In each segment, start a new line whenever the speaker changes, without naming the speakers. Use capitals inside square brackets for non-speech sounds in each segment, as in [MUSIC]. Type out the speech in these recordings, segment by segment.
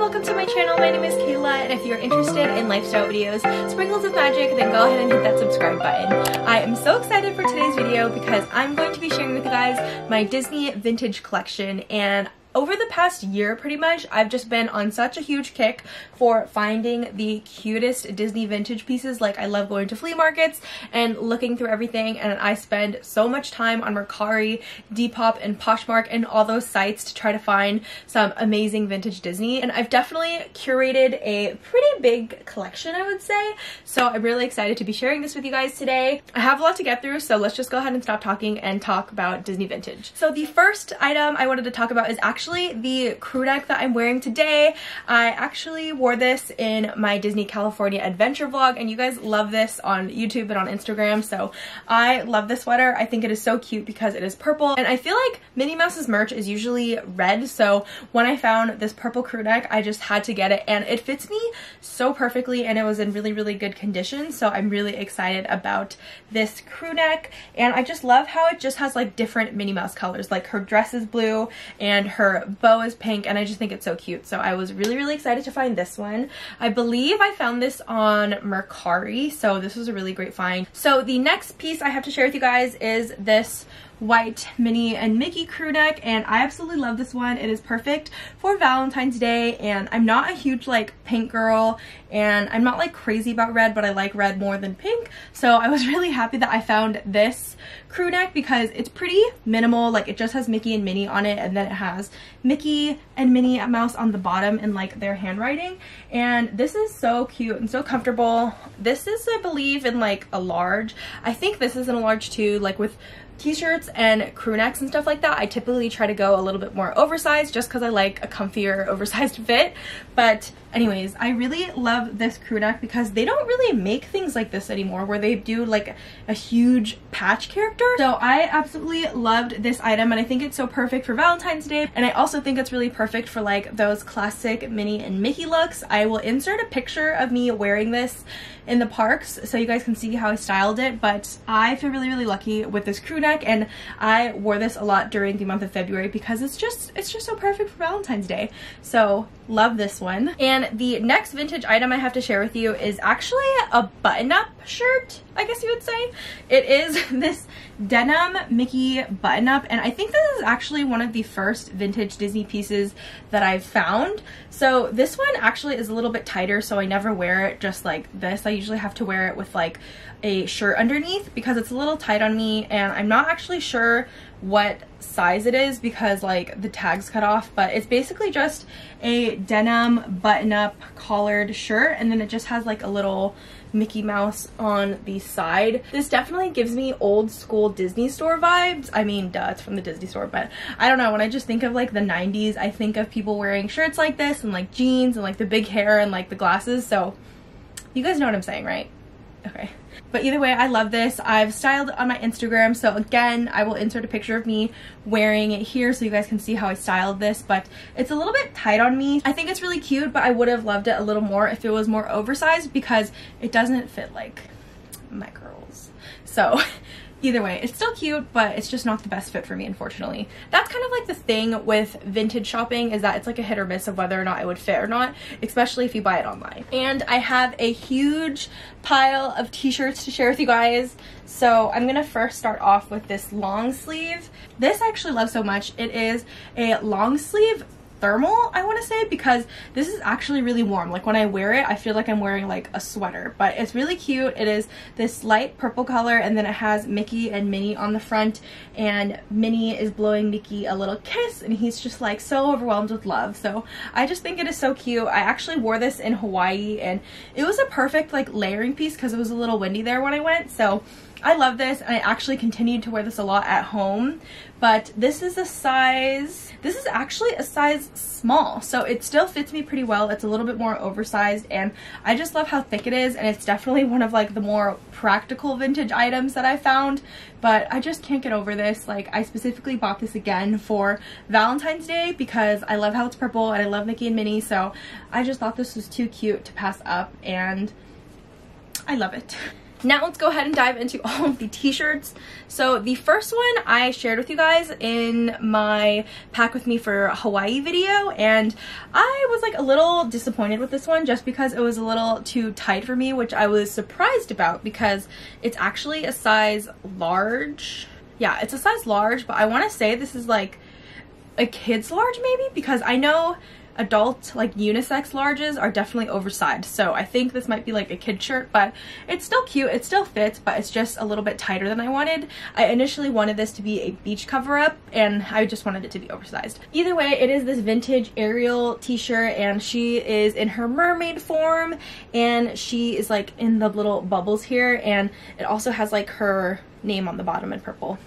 welcome to my channel. My name is Kayla and if you're interested in lifestyle videos, sprinkles of magic, then go ahead and hit that subscribe button. I am so excited for today's video because I'm going to be sharing with you guys my Disney vintage collection and over the past year pretty much I've just been on such a huge kick for finding the cutest Disney vintage pieces like I love going to flea markets and looking through everything and I spend so much time on Mercari, Depop, and Poshmark and all those sites to try to find some amazing vintage Disney and I've definitely curated a pretty big collection I would say so I'm really excited to be sharing this with you guys today. I have a lot to get through so let's just go ahead and stop talking and talk about Disney vintage. So the first item I wanted to talk about is actually actually the crew neck that I'm wearing today. I actually wore this in my Disney California adventure vlog and you guys love this on YouTube and on Instagram so I love this sweater. I think it is so cute because it is purple and I feel like Minnie Mouse's merch is usually red so when I found this purple crew neck I just had to get it and it fits me so perfectly and it was in really really good condition so I'm really excited about this crew neck and I just love how it just has like different Minnie Mouse colors like her dress is blue and her bow is pink and I just think it's so cute. So I was really, really excited to find this one. I believe I found this on Mercari. So this was a really great find. So the next piece I have to share with you guys is this white Minnie and Mickey crew neck and I absolutely love this one. It is perfect for Valentine's Day and I'm not a huge like pink girl and I'm not like crazy about red but I like red more than pink so I was [LAUGHS] really happy that I found this crew neck because it's pretty minimal like it just has Mickey and Minnie on it and then it has Mickey and Minnie Mouse on the bottom in like their handwriting and this is so cute and so comfortable. This is I believe in like a large. I think this is in a large too like with t-shirts and crew necks and stuff like that, I typically try to go a little bit more oversized just because I like a comfier [LAUGHS] oversized fit. But anyways, I really love this crew neck because they don't really make things like this anymore where they do like a huge patch character. So I absolutely loved this item and I think it's so perfect for Valentine's Day. And I also think it's really perfect for like those classic Minnie and Mickey looks. I will insert a picture of me wearing this in the parks so you guys can see how I styled it. But I feel really, really lucky with this crew neck and I wore this a lot during the month of February because it's just, it's just so perfect for Valentine's Day. So love this one. And the next vintage item I have to share with you is actually a button-up shirt, I guess you would say. It is [LAUGHS] this denim Mickey button-up, and I think this is actually one of the first vintage Disney pieces that I've found. So this one actually is a little bit tighter, so I never wear it just like this. I usually have to wear it with like a shirt underneath because it's a little tight on me, and I'm not actually sure what size it is because like the tags cut off but it's basically just a denim button up collared shirt and then it just has like a little Mickey Mouse on the side. This definitely gives me old school Disney store vibes. I mean, duh, it's from the Disney store, but I don't know. When I just think of like the 90s, I think of people wearing shirts like this and like jeans and like the big hair and like the glasses. So you guys know what I'm saying, right? Okay. But either way, I love this. I've styled it on my Instagram, so again, I will insert a picture of me wearing it here so you guys can see how I styled this, but it's a little bit tight on me. I think it's really cute, but I would have loved it a little more if it was more oversized because it doesn't fit like my girls. So [LAUGHS] either way, it's still cute, but it's just not the best fit for me, unfortunately. That's kind of like the thing with vintage shopping is that it's like a hit or miss of whether or not it would fit or not, especially if you buy it online. And I have a huge pile of t-shirts to share with you guys. So I'm gonna first start off with this long sleeve. This I actually love so much. It is a long sleeve thermal, I want to say, because this is actually really warm. Like when I wear it, I feel like I'm wearing like a sweater, but it's really cute. It is this light purple color and then it has Mickey and Minnie on the front and Minnie is blowing Mickey a little kiss and he's just like so overwhelmed with love. So I just think it is so cute. I actually wore this in Hawaii and it was a perfect like layering piece because it was a little windy there when I went. So I love this and I actually continued to wear this a lot at home but this is a size this is actually a size small. So it still fits me pretty well. It's a little bit more oversized and I just love how thick it is and it's definitely one of like the more practical vintage items that I found but I just can't get over this. Like I specifically bought this again for Valentine's Day because I love how it's purple and I love Mickey and Minnie so I just thought this was too cute to pass up and I love it. [LAUGHS] Now let's go ahead and dive into [LAUGHS] all of the t-shirts. So the first one I shared with you guys in my pack with me for Hawaii video and I was like a little disappointed with this one just because it was a little too tight for me which I was surprised about because it's actually a size large. Yeah, it's a size large but I want to say this is like a kid's large maybe because I know adult like unisex larges are definitely oversized. So I think this might be like a kid shirt but it's still cute it still fits but it's just a little bit tighter than I wanted. I initially wanted this to be a beach cover up and I just wanted it to be oversized. Either way it is this vintage Ariel t-shirt and she is in her mermaid form and she is like in the little bubbles here and it also has like her name on the bottom in purple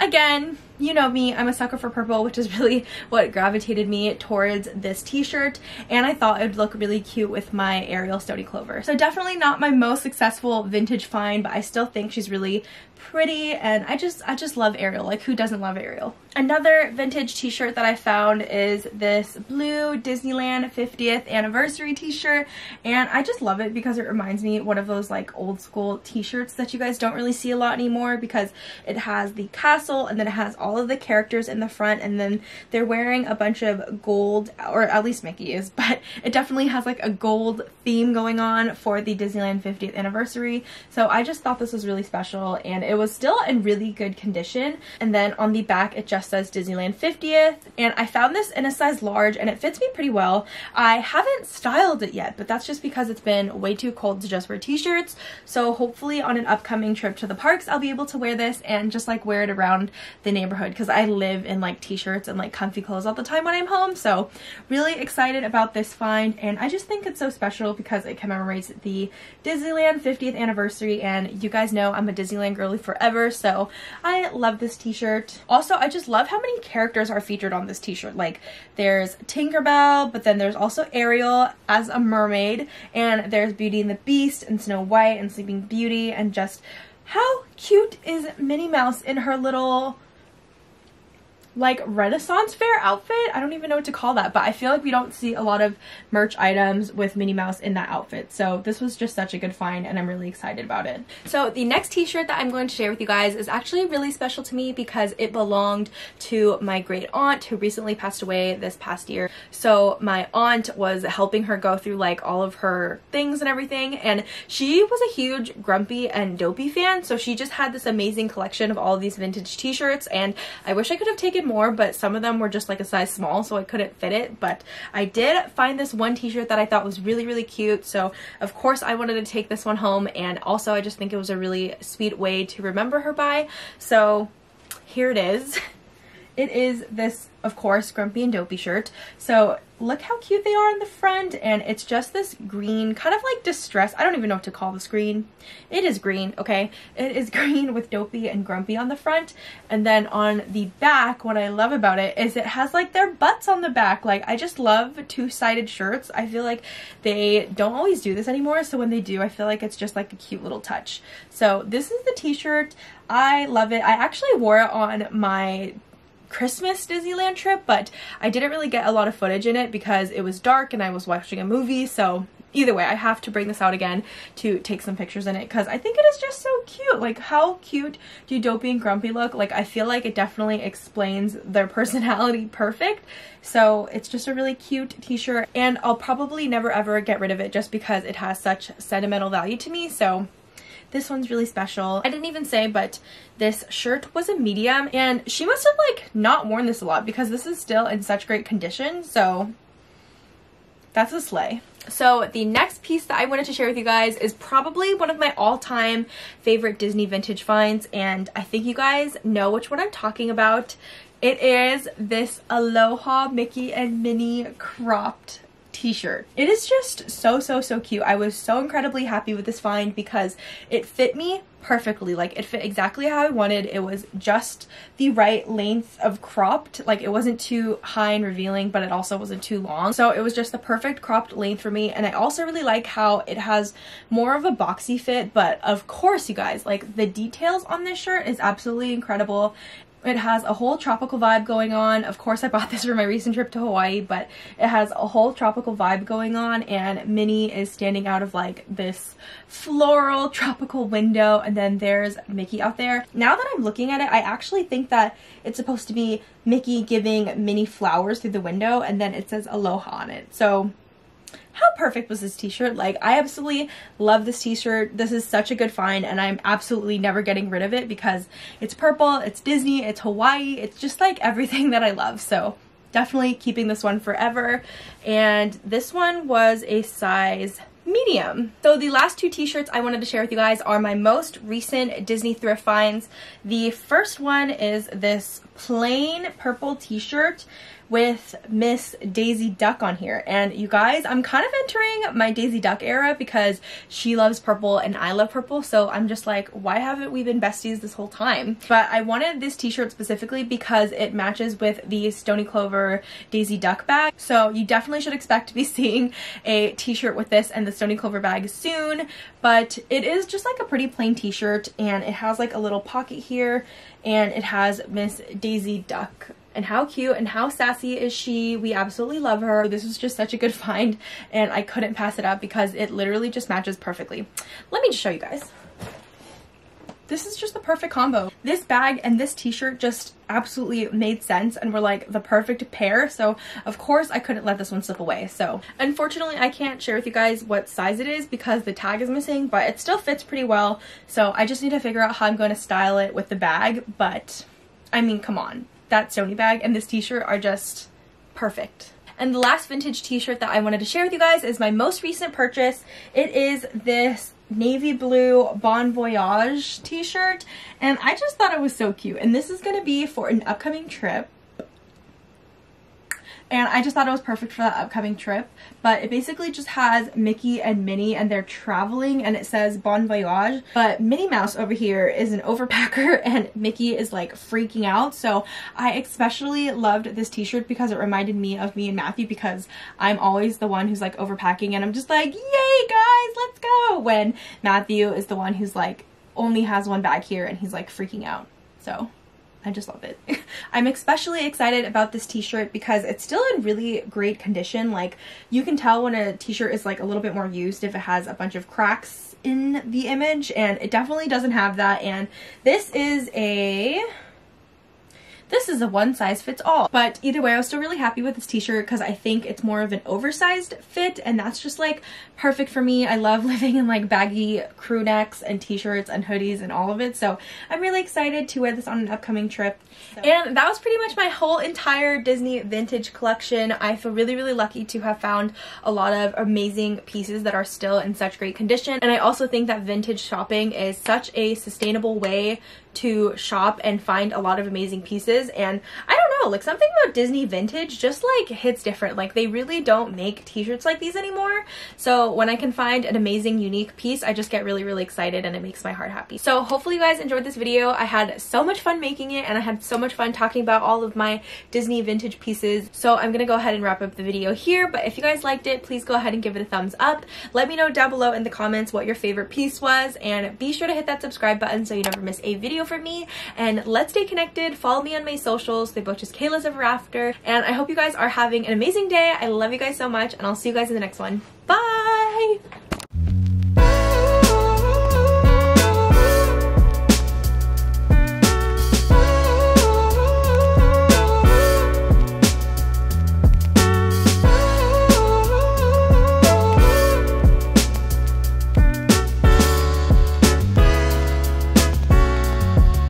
again you know me, I'm a sucker for purple, which is really [LAUGHS] what gravitated me towards this t-shirt, and I thought it would look really cute with my Ariel Stoney Clover. So definitely not my most successful vintage find, but I still think she's really pretty, and I just, I just love Ariel. Like, who doesn't love Ariel? Another vintage t-shirt that I found is this blue Disneyland 50th anniversary t-shirt, and I just love it because it reminds me one of those like old school t-shirts that you guys don't really see a lot anymore because it has the castle and then it has all of the characters in the front and then they're wearing a bunch of gold or at least Mickey is [LAUGHS] but it definitely has like a gold theme going on for the Disneyland 50th anniversary so I just thought this was really special and it was still in really good condition. And then on the back it just says Disneyland 50th and I found this in a size large and it fits me pretty well. I haven't styled it yet but that's just because it's been way too cold to just wear t-shirts. So hopefully on an upcoming trip to the parks I'll be able to wear this and just like wear it around the neighborhood because I live in like t-shirts and like comfy clothes all the time when I'm home. So really excited about this find. And I just think it's so special because it commemorates the Disneyland 50th anniversary. And you guys know I'm a Disneyland girly forever so I love this t-shirt. Also I just love how many characters are featured on this t-shirt like there's Tinkerbell but then there's also Ariel as a mermaid and there's Beauty and the Beast and Snow White and Sleeping Beauty and just how cute is Minnie Mouse in her little like Renaissance fair outfit. I don't even know what to call that, but I feel like we don't see a lot of merch items with Minnie Mouse in that outfit. So this was just such a good find and I'm really excited about it. So the next t-shirt that I'm going to share with you guys is actually really special to me because it belonged to my great aunt who recently passed away this past year. So my aunt was helping her go through like all of her things and everything and she was a huge Grumpy and Dopey fan so she just had this amazing collection of all these vintage t-shirts and I wish I could have taken more, but some of them were just like a size small, so I couldn't fit it. But I did find this one t-shirt that I thought was really, really cute. So of course I wanted to take this one home. And also I just think it was a really sweet way to remember her by. So here it is. [LAUGHS] It is this, of course, Grumpy and Dopey shirt. So look how cute they are in the front and it's just this green kind of like distress i don't even know what to call this green. It is green okay? It is [LAUGHS] green with dopey and grumpy on the front and then on the back what i love about it is it has like their butts on the back. Like i just love two-sided shirts. I feel like they don't always do this anymore so when they do i feel like it's just like a cute little touch. So this is the t-shirt. I love it. I actually wore it on my Christmas Disneyland trip, but I didn't really get a lot of footage in it because it was dark and I was watching a movie, so either way, I have to bring this out again to take some pictures in it because I think it is just so cute. Like, how cute do Dopey and Grumpy look? Like, I feel like it definitely explains their [LAUGHS] personality perfect. So it's just a really cute t-shirt and I'll probably never ever get rid of it just because it has such sentimental value to me. So this one's really special. I didn't even say, but this shirt was a medium and she must have like not worn this a lot because this is still in such great condition. So that's a sleigh. So the next piece that I wanted to share with you guys is probably one of my all-time favorite Disney vintage finds and I think you guys know which one I'm talking about. It is this Aloha Mickey and Minnie cropped t-shirt. It is just so, so, so cute. I was so incredibly happy with this find because it fit me perfectly. Like it fit exactly how I wanted. It was just the right length of cropped. Like it wasn't too high and revealing, but it also wasn't too long. So it was just the perfect cropped length for me. And I also really like how it has more of a boxy fit, but of course you guys, like the details on this shirt is absolutely incredible It has a whole tropical vibe going on. Of course, I bought this for my recent trip to Hawaii, but it has a whole tropical vibe going on and Minnie is standing out of like this floral tropical window and then there's Mickey out there. Now that I'm looking at it, I actually think that it's supposed to be Mickey giving Minnie flowers through the window and then it says aloha on it. So how perfect was this t-shirt? Like, I absolutely love this t-shirt. This is such a good find, and I'm absolutely never getting rid of it because it's purple, it's Disney, it's Hawaii, it's just like everything [LAUGHS] that I love. So definitely keeping this one forever. And this one was a size medium. So the last two t-shirts I wanted to share with you guys are my most recent Disney thrift finds. The first one is this plain purple t-shirt with Miss Daisy Duck on here. And you guys, I'm kind of entering my Daisy Duck era because she loves purple and I love purple. So I'm just like, why haven't we been besties this whole time? But I wanted this t-shirt specifically because it matches with the Stoney Clover Daisy Duck bag. So you definitely should expect to be [LAUGHS] seeing a t-shirt with this and the Stoney Clover bag soon. But it is just like a pretty plain t-shirt and it has like a little pocket here and it has Miss Daisy Duck and how cute and how sassy is she. We absolutely love her. This was just such a good [LAUGHS] find and I couldn't pass it up because it literally just matches perfectly. Let me just show you guys. This is just the perfect combo. This bag and this t-shirt just absolutely made sense and were like the perfect pair. So of course I couldn't let this one slip away. So unfortunately I can't share with you guys what size it is because the tag is missing, but it still fits pretty well. So I just need to figure out how I'm going to style it with the bag. But I mean, come on that Stoney bag and this t-shirt are just perfect. And the last vintage t-shirt that I wanted to share with you guys is my most recent purchase. It is this navy blue Bon Voyage t-shirt and I just thought it was so cute and this is going to be for an upcoming trip and I just thought it was perfect for that upcoming trip. But it basically just has Mickey and Minnie and they're traveling and it says Bon Voyage. But Minnie Mouse over here is an overpacker [LAUGHS] and Mickey is like freaking out. So I especially loved this t-shirt because it reminded me of me and Matthew because I'm always the one who's like overpacking and I'm just like, yay guys, let's go. When Matthew is the one who's like only has one bag here and he's like freaking out. So I just love it. [LAUGHS] I'm especially excited about this t-shirt because it's still in really great condition. Like you can tell when a t-shirt is like a little bit more used if it has a bunch of cracks in the image and it definitely doesn't have that and this is a this is a one size fits all. But either way, I was still really happy with this t-shirt because I think it's more of an oversized fit and that's just like perfect for me. I love [LAUGHS] living in like baggy crew necks and t-shirts and hoodies and all of it. So I'm really excited to wear this on an upcoming trip. So. And that was pretty much my whole entire Disney vintage collection. I feel really, really lucky to have found a lot of amazing pieces that are still in such great condition. And I also think that vintage shopping is such a sustainable way to shop and find a lot of amazing pieces. And I don't like something about Disney vintage just like hits different. Like they really don't make t-shirts like these anymore. So when I can find an amazing unique piece I just get really really excited and it makes my heart happy. So hopefully you guys enjoyed this video. I had so much fun making it and I had so much fun talking about all of my Disney vintage pieces. So I'm gonna go ahead and wrap up the video here but if you guys liked it please go ahead and give it a thumbs up. Let me know down below in the comments what your favorite piece was and be sure to hit that subscribe button so you never miss a video from me. And let's stay connected. Follow me on my socials. They both just Kayla's Ever After. And I hope you guys are having an amazing day. I love you guys so much and I'll see you guys in the next one. Bye!